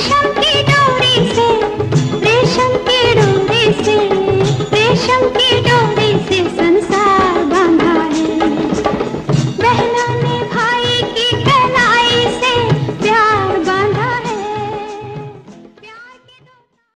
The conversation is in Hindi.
रेशम के डोरे से रेशम के डोरे से रेशम के